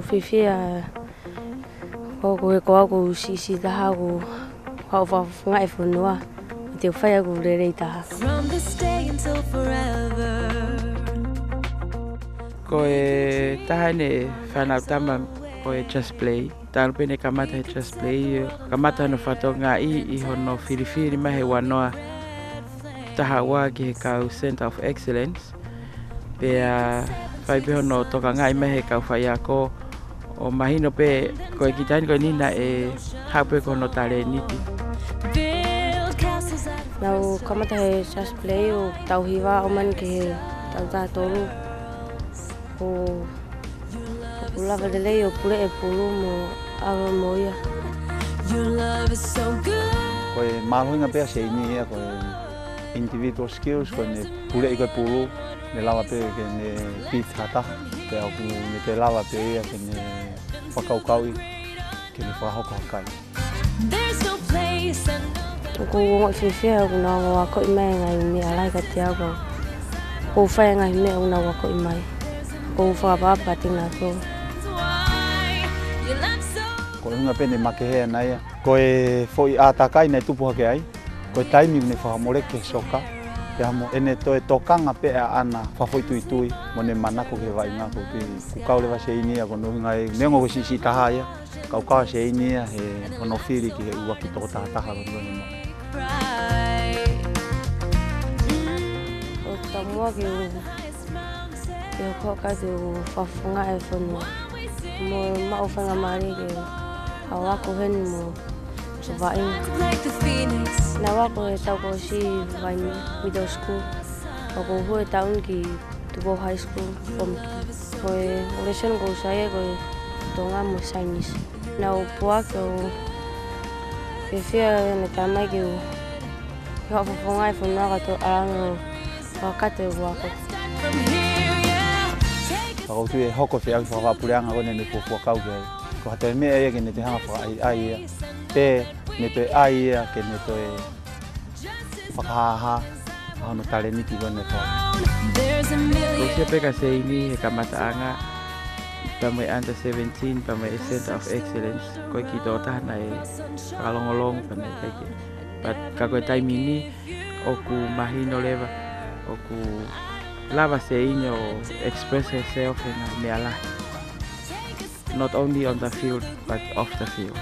ku fifi a ko ku ko ku si si da ha ku ho va ngai fu noa te fa ku re re ta ko e ta ha ne fa na ta ma ko e just play ta pe ne kamata e just play kamata no fa to nga i i ho no firifiri ma he wa noa ta ha wa ki ka center of excellence pe a fai pe no to ka i me he ka fai a ko o mahino pe ko kitan ko nina e hape ko notare niti nau kama he just play o tau hiwa o man ke toru o pula ka o pule e pulu mo awa moia ko e pe se ni ya ko individual skills ko ne pule e ko pulu ne lava pe ke ne pitata pe aku ne te lava pe ya ke ne whakaukau kaui, ke me whahoko hakai. Ko ko ngot fi fi au na wa ko i mai ngai me ala ka te au ko fa ngai me au na wa ko i mai ko fa ba pa te ko ko e nga pe ne ma ke he nai ko e fo i ata kai nei tupu ke ai ko e taimi ne fa mo ke soka pe amo ene to e tokanga pe a ana fa foi tui tui mo ne mana ko ke vai na ko ki ku ka ole va se ini a kono nga e me ngo ko si si ta ha ya ka ka se ini a he ono firi ki he ua ki to ta ta ha ro ni mo o ta mo ki u e ko ka ze u fa funga e fo mo mo ma u fa nga mari ke ha wa ko he ni mo בעיר. La ko tau ko si vain middle school. Ko ko hu taun ki tubo high school from ko lesson ko sai ko tonga mo sainis. Na o poa ko fefia ne tama ki o ko fo fo ngai fo na ka to ang ko ka te wa ko. Ko tu e hoko fiang fo va pulang ko ne ne ko fo kau ke. kohate me ai ke ne te hapa ai ai te ne te ai ke ne te whakahaha hono tale niki wana tō. Usia peka seimi he anga pamai under 17 pamai center of excellence ko ki tō tāna e kalongolong pamai kaike. But ka koe taimini oku mahino leva oku lava se inyo express herself and me alahi. not only on the field but off the field.